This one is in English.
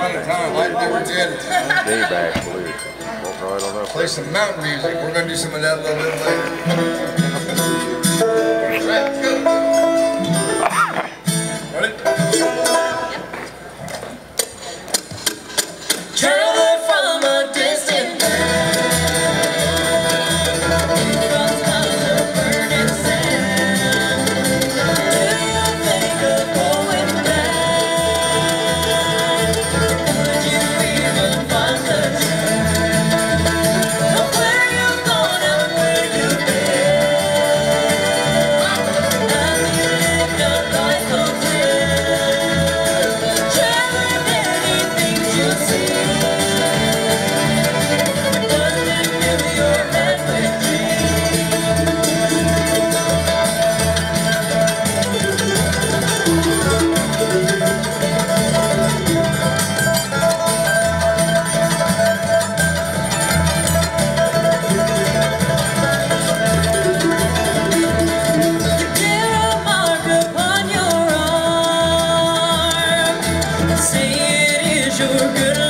fun time. Like they were good. D-bag blues. Walk right on up. Play some mountain music. We're gonna do some of that a little bit later. Right, let's go. you're good.